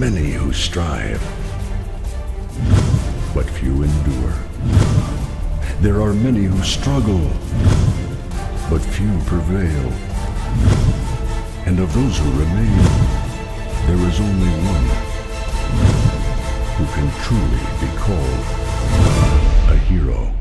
many who strive, but few endure. There are many who struggle, but few prevail. And of those who remain, there is only one who can truly be called a hero.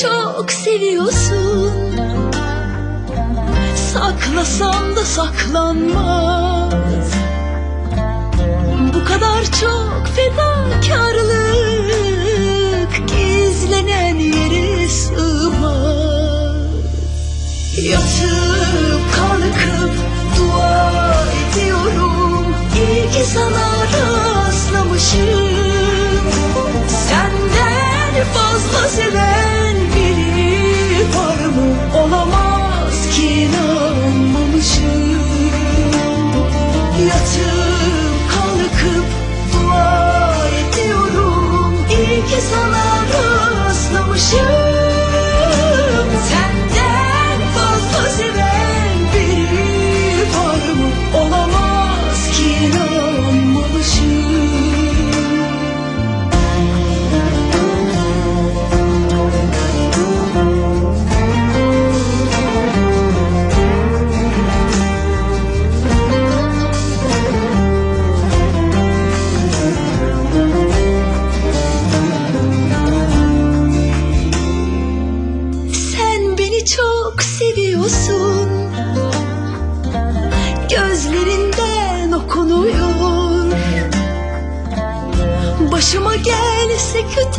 Çok seviyorsun. Saklasam da saklanmaz. Bu kadar çok fedakarlık Gizlenen yere sığmaz. Yatıp kalkıp dua ediyorum. İyi ki sana rastlamışım. Senden fazla seven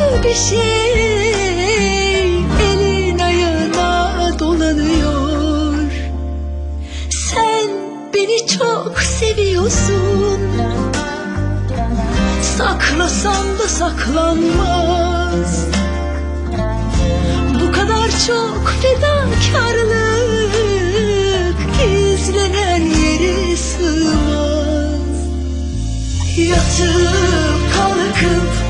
kötü bir şey? Elin ayağına dolanıyor. Sen beni çok seviyorsun. Saklasam da saklanmaz. Bu kadar çok fedakarlık Gizlenen yere sığmaz. Yatıp kalkıp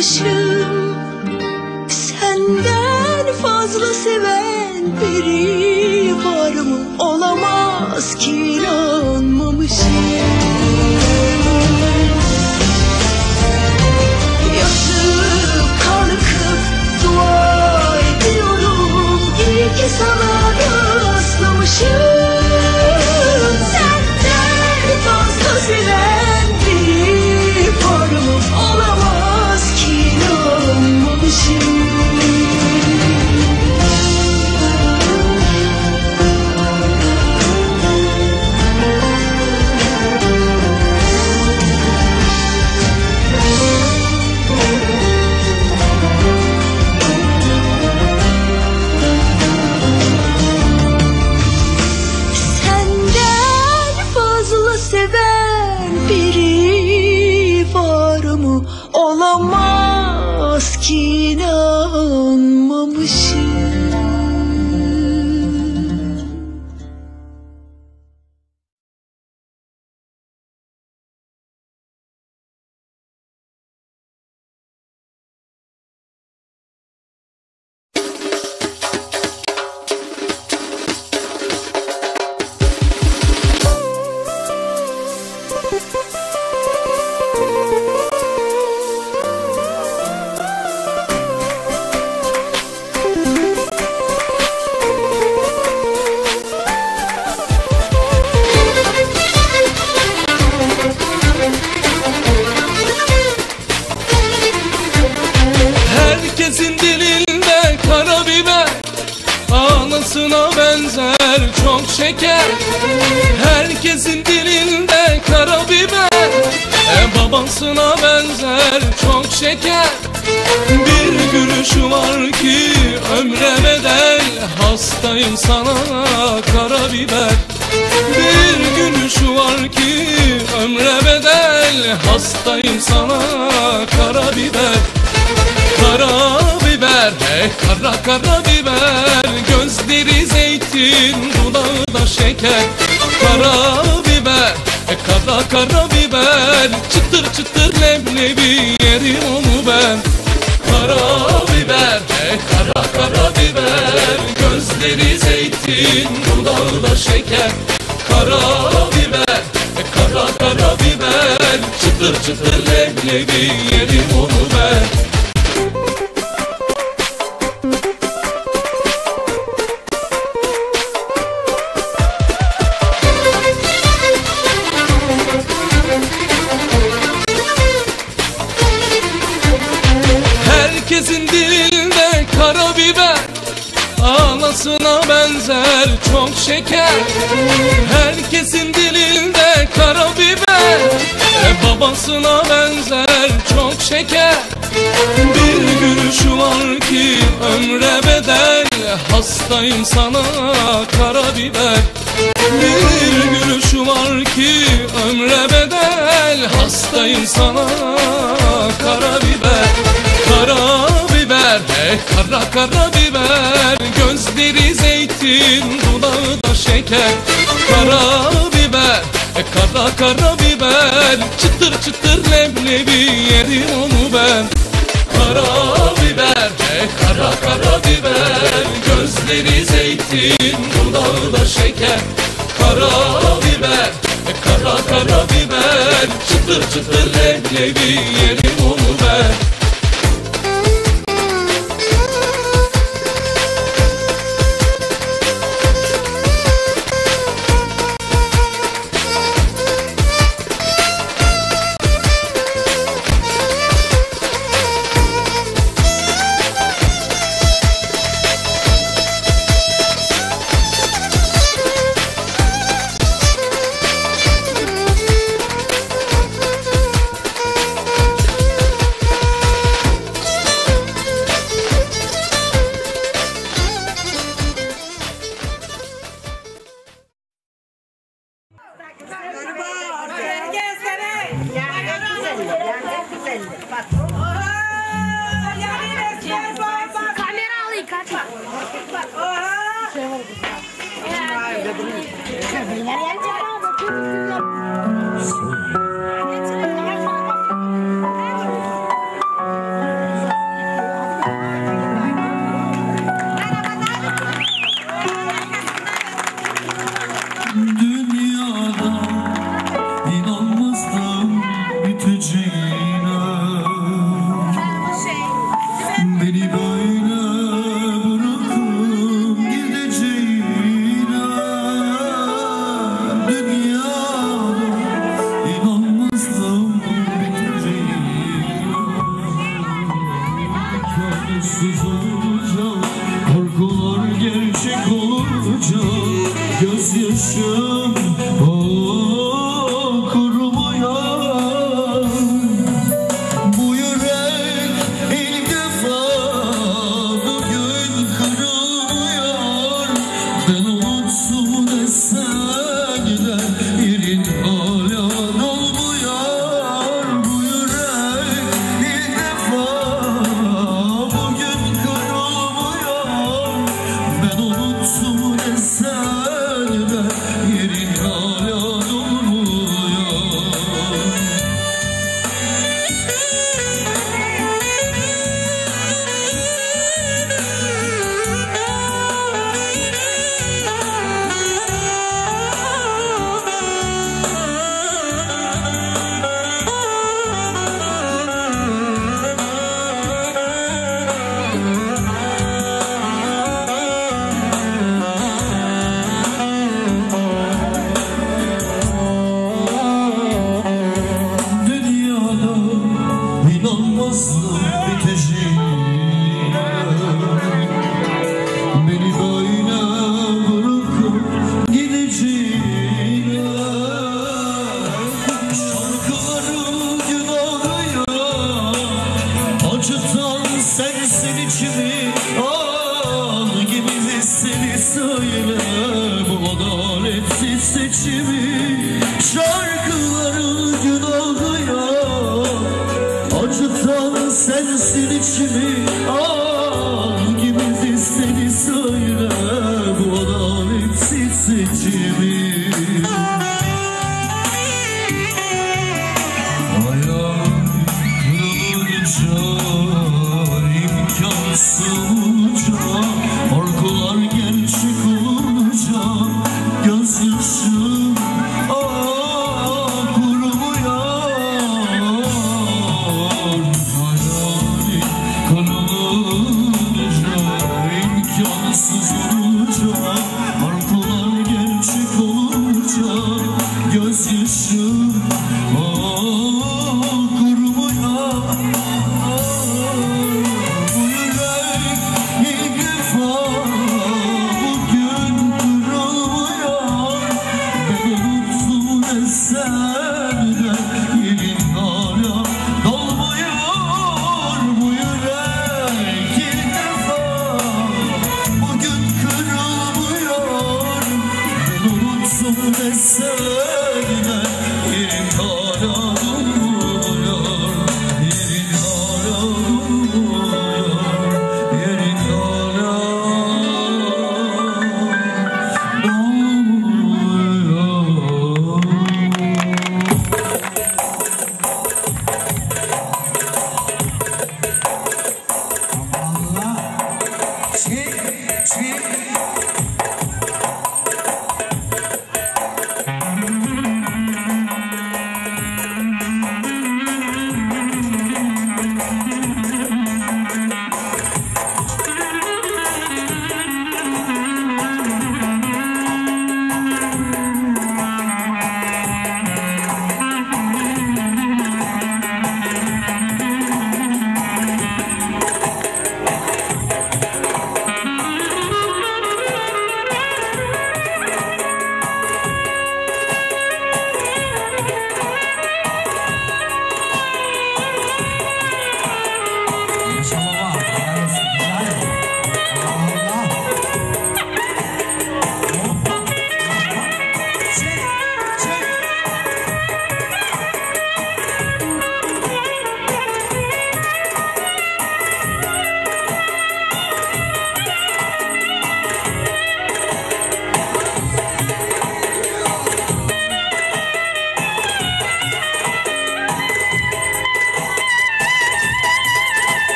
rastlamışım Senden şeker Herkesin dilinde karabiber. E, Babasına benzer çok şeker. Bir gülüşü var ki ömre bedel. Hastayım sana karabiber. Bir gülüşü var ki ömre bedel. Hastayım sana karabiber. Karabiber, he kara karabiber Gözleri zeytin, dudağı da şeker. Karabiber, he kara karabiber Çıtır çıtır leblebi yerim onu ben. Karabiber, he kara karabiber Gözleri zeytin, dudağı da şeker. Karabiber, he kara karabiber Çıtır çıtır leblebi yerim onu ben Benzer çok şeker. Herkesin dilinde karabiber. E, Babasına benzer çok şeker. Bir gülüşü var ki ömre bedel. Hastayım sana karabiber. Bir gülüşü var ki ömre bedel. Hastayım sana karabiber. Karabiber, he kara karabiber Gözleri zeytin, dudağı da şeker. Karabiber, he kara karabiber Çıtır çıtır leblebi yerim onu ben. Karabiber, he kara karabiber Gözleri zeytin, dudağı da şeker. Karabiber, he kara karabiber Çıtır çıtır leblebi yerim onu ben gerçek olacak Gözyaşım oh,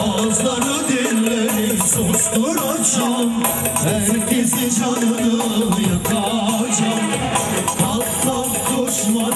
Ağızları dilleri susturacağım Herkesi canını yakacağım Kalk kalk koşma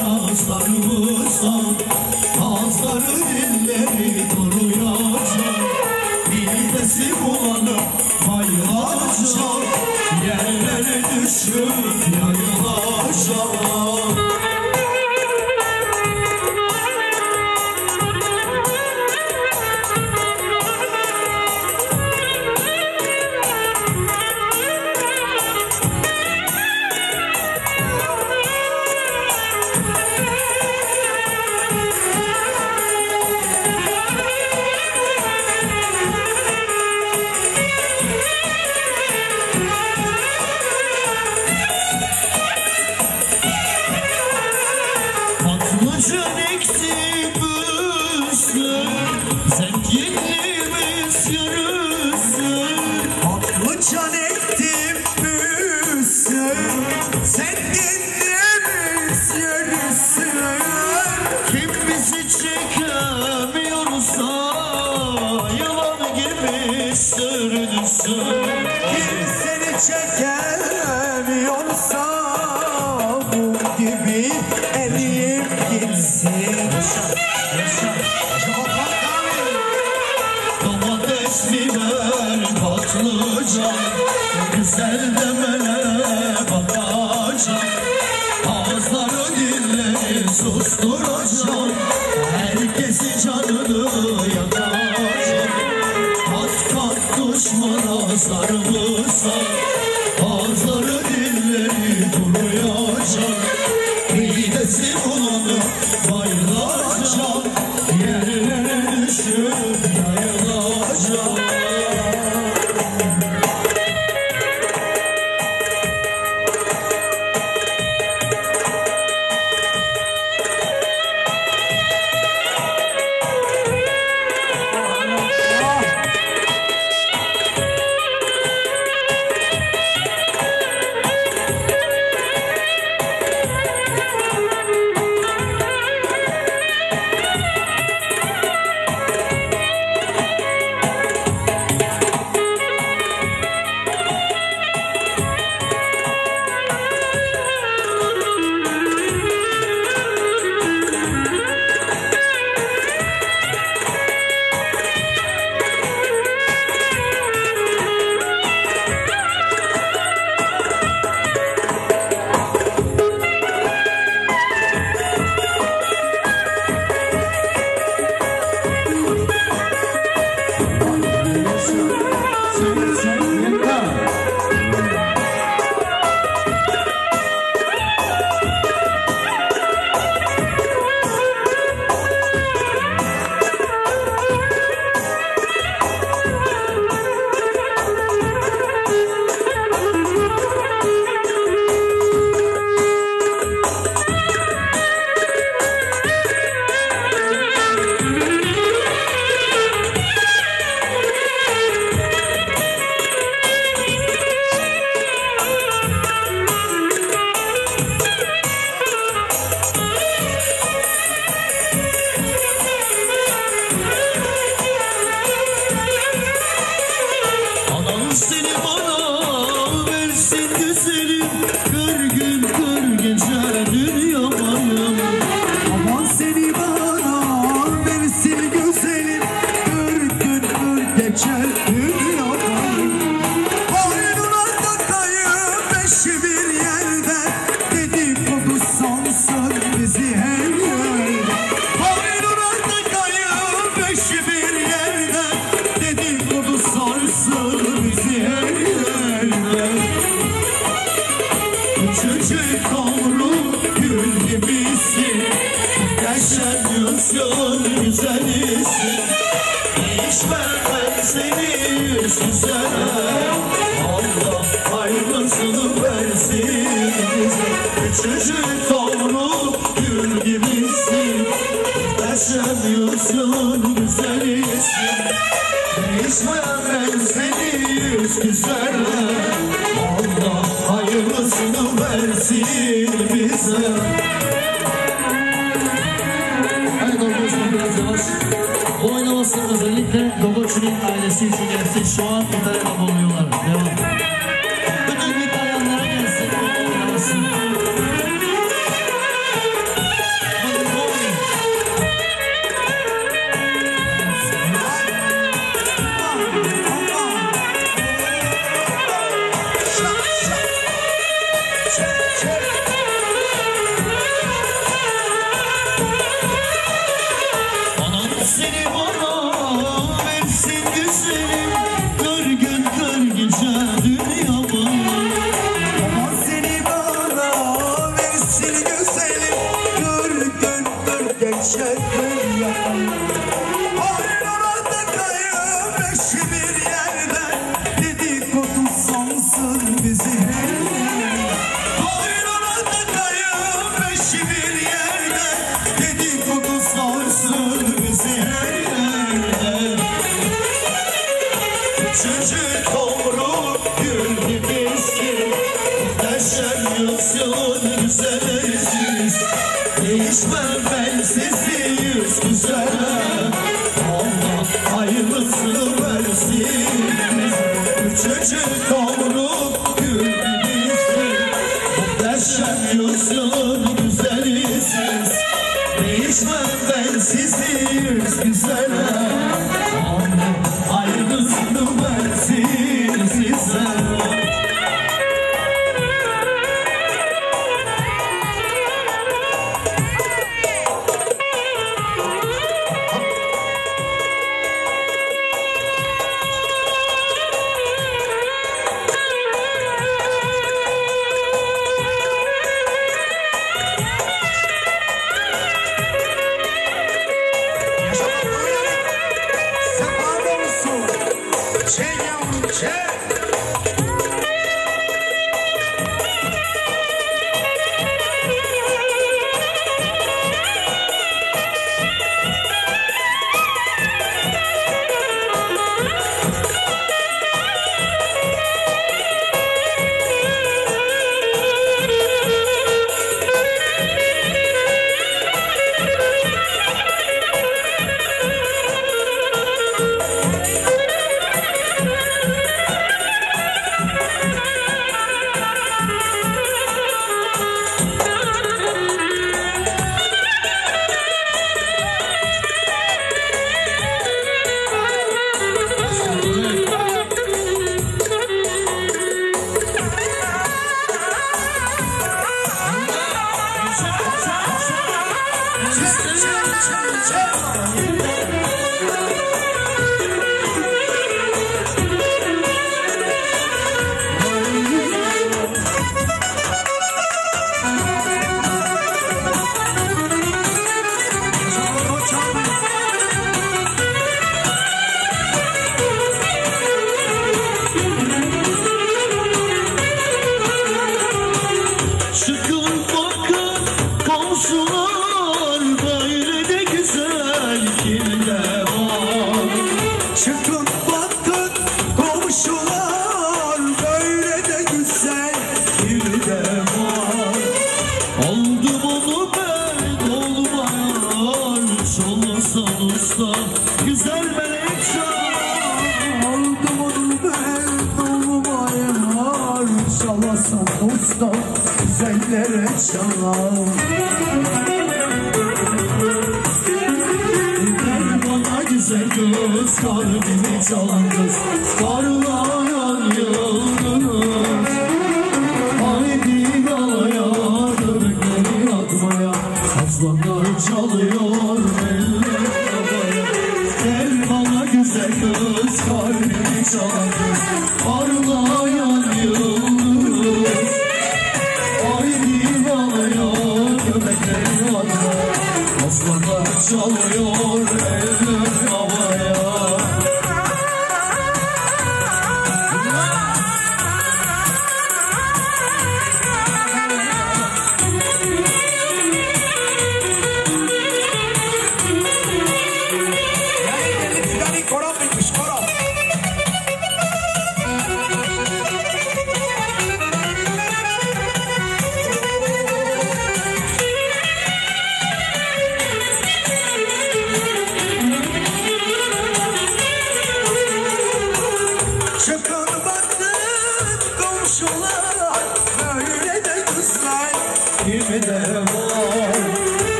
to güzelim Gır gır gır geçer Küçücük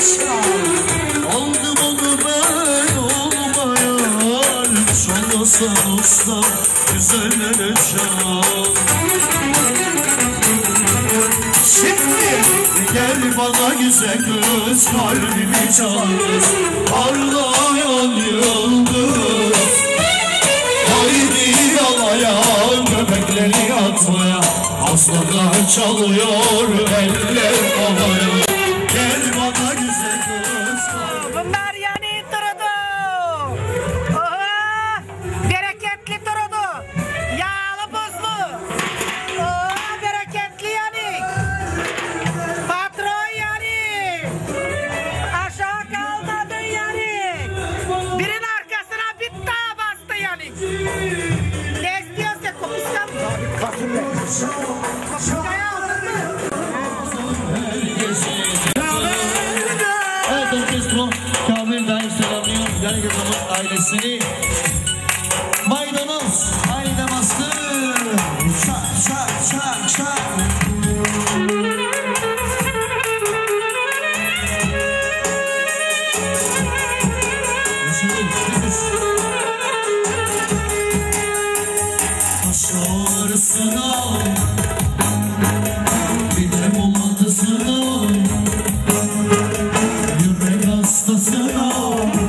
Aldım onu ben olmayan Çalasa usta güzellere çal. Şimdi gel bana güzel kız Kalbimi çaldır. Parlayan yıldız. Haydi yalayan köpekleri atmaya. Aslanlar çalıyor eller havaya. Mano.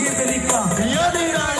ये तरीका याद ही रहा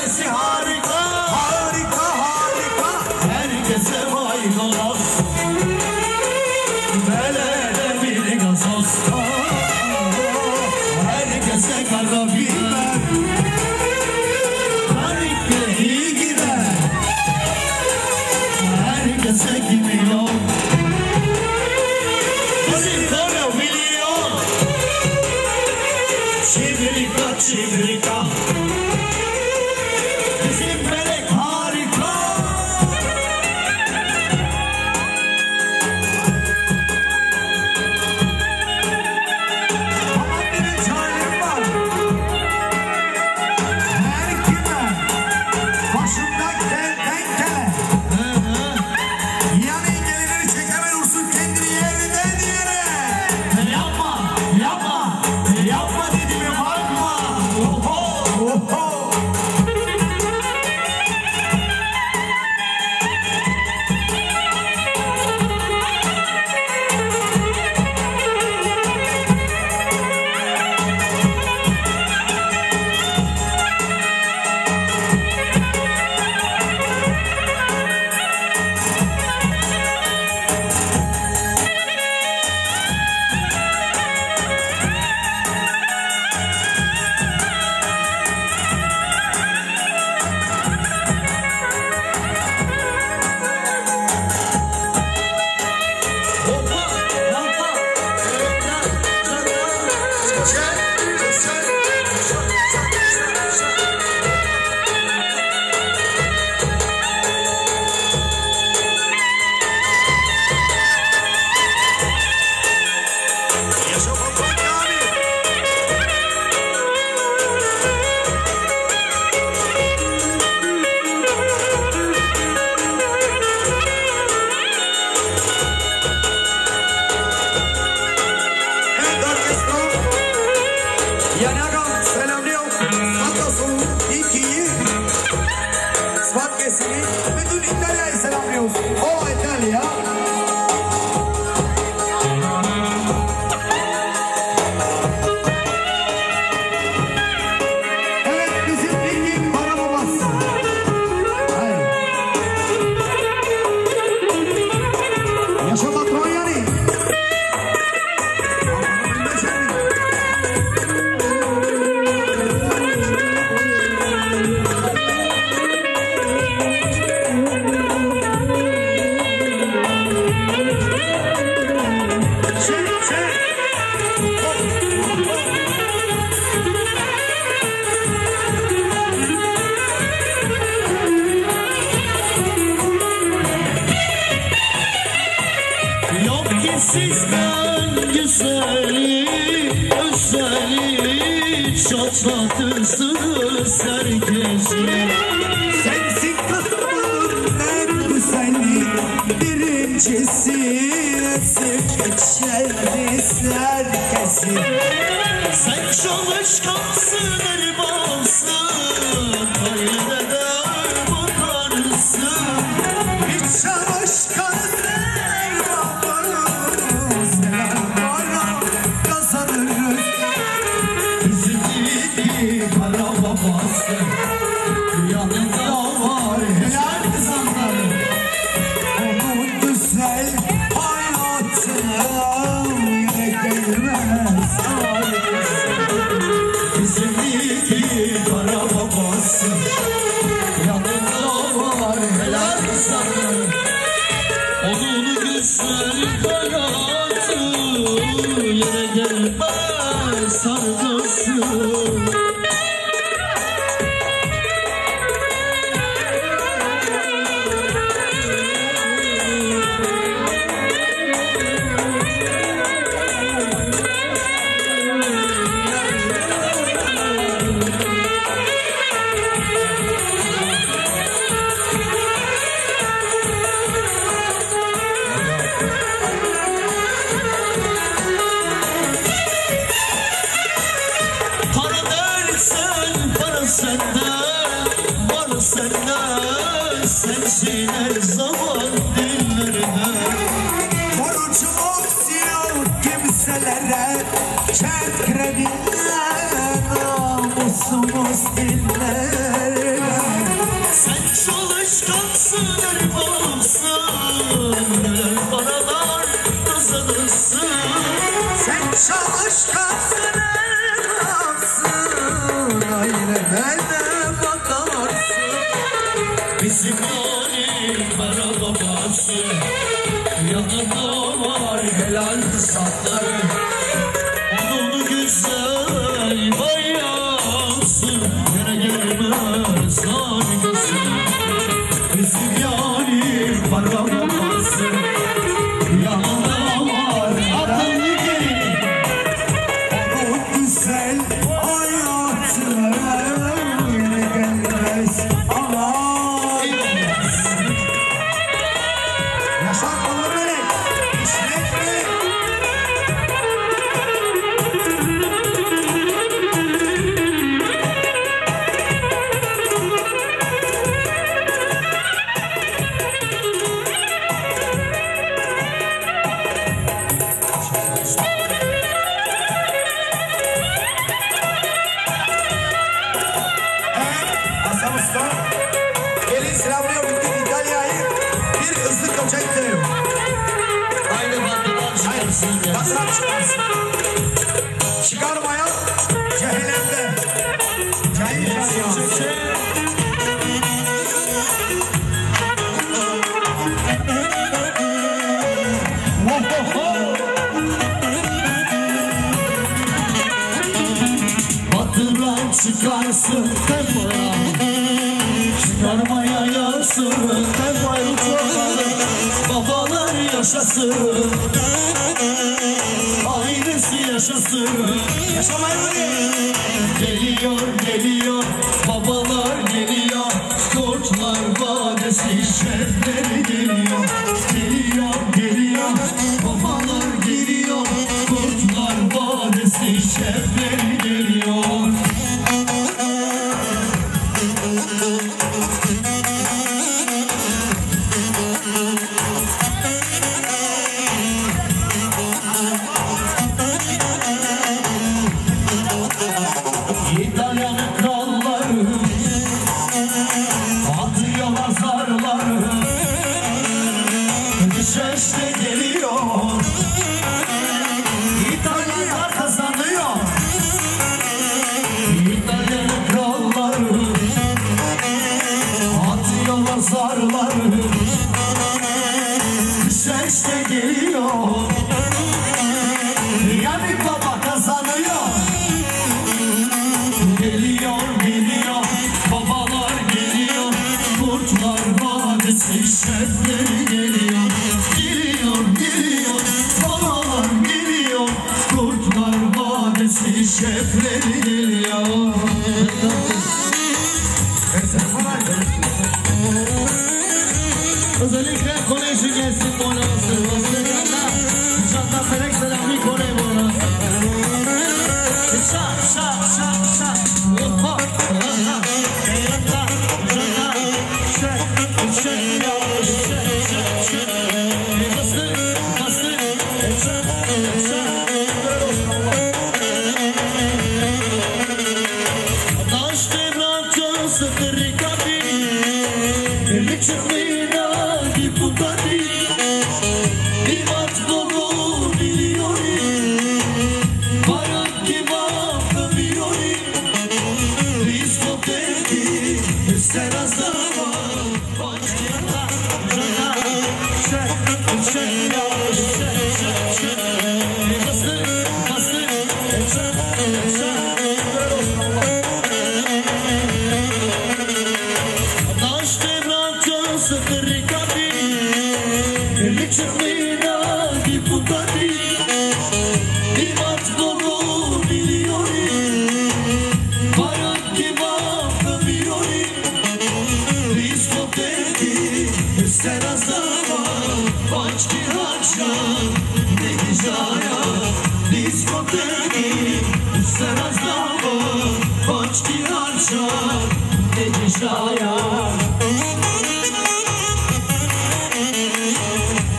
Ses de geliyor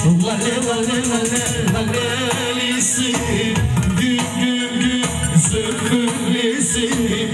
Lale lale lale lalelisin Gülüm gül sökülmesin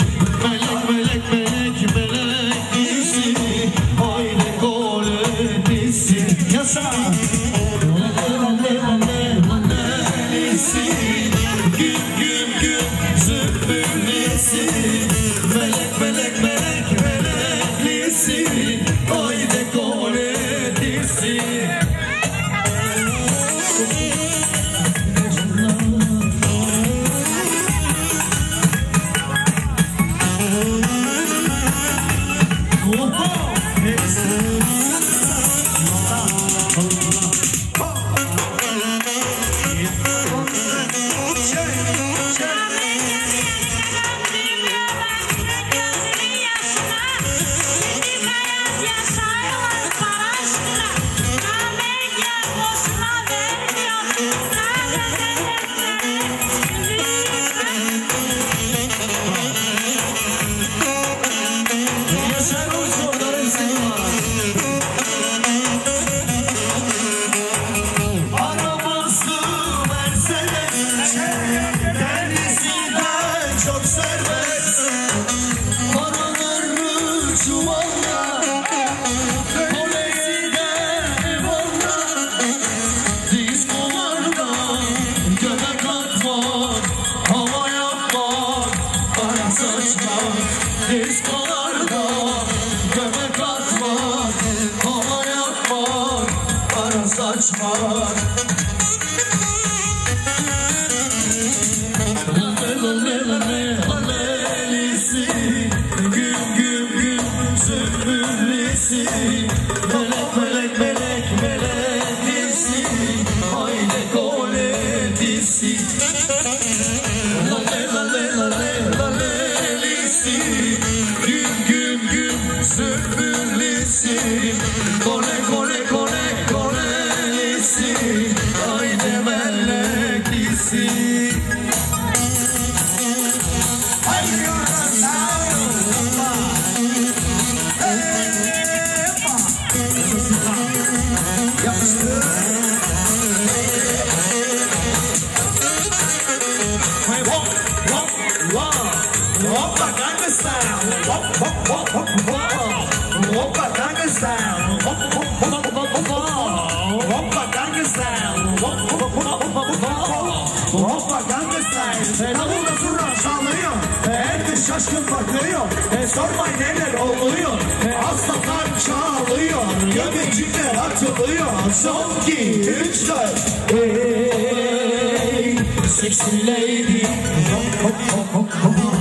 akıyor e, Sormayın neler oluyor e, Aslanlar çağlıyor Göbecikler atılıyor. Son ki üç dört. Hey Sexy lady. Hop hop hop hop.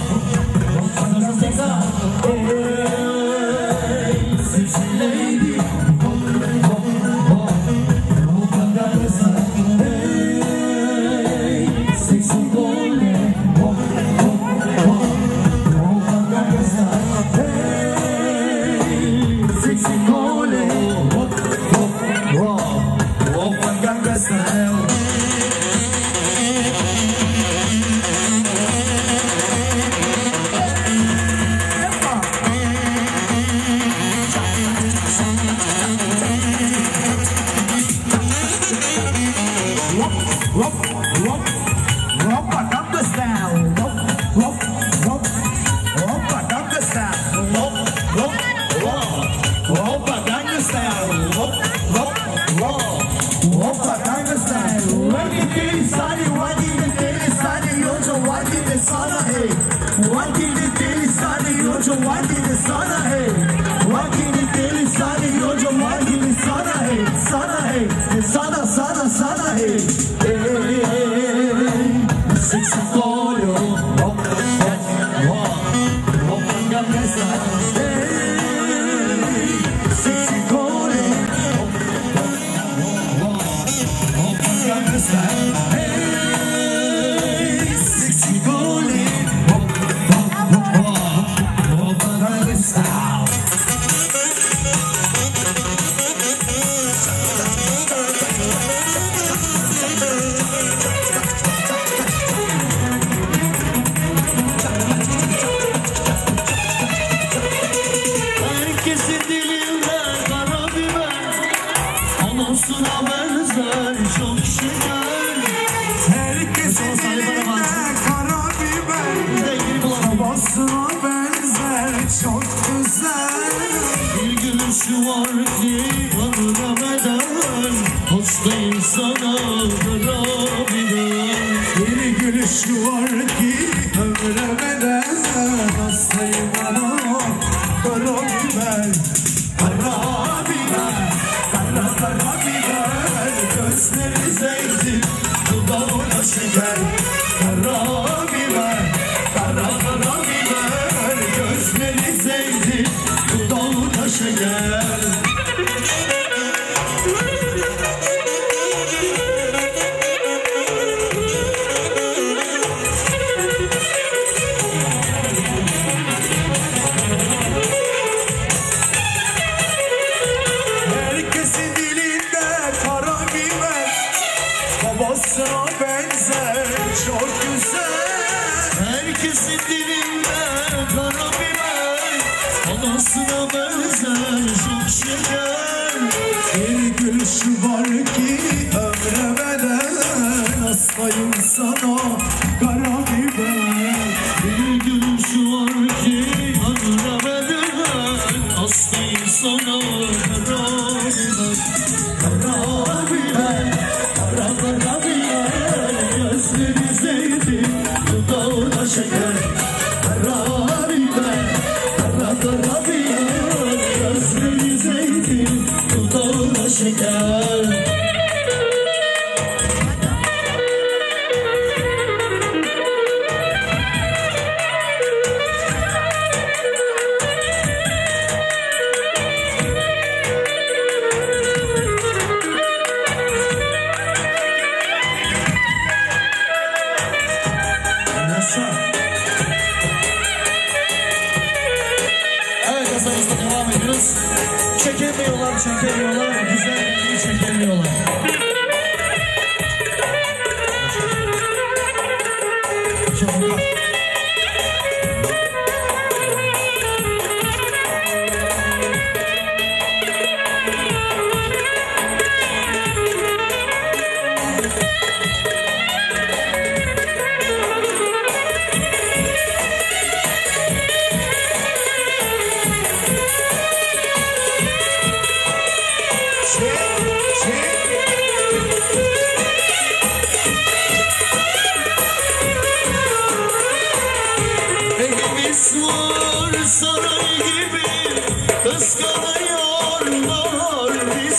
Bedel Hastayım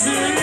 Yeah.